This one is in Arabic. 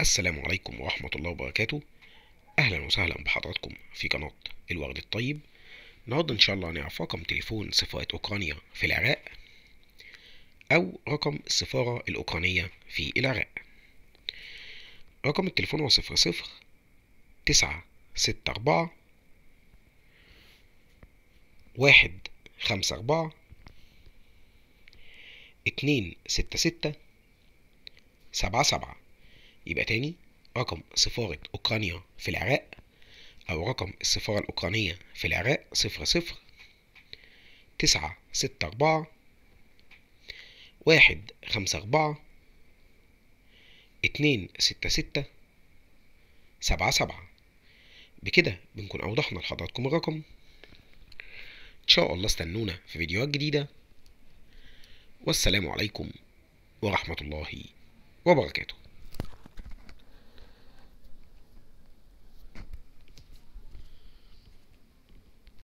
السلام عليكم ورحمة الله وبركاته. أهلا وسهلا بحضراتكم في قناة الورد الطيب. النهاردة إن شاء الله هنعرف رقم تليفون سفارة أوكرانيا في العراق أو رقم السفارة الأوكرانية في العراق. رقم التليفون هو صفر صفر تسعة ستة أربعة واحد خمسة أربعة اتنين ستة ستة سبعة سبعة. يبقى تاني رقم سفارة أوكرانيا في العراق أو رقم السفارة الأوكرانية في العراق صفر صفر تسعة ستة أربعة واحد خمسة أربعة اتنين ستة ستة سبعة سبعة بكده بنكون أوضحنا لحضراتكم الرقم. إن شاء الله استنونا في فيديوهات جديدة. والسلام عليكم ورحمة الله وبركاته.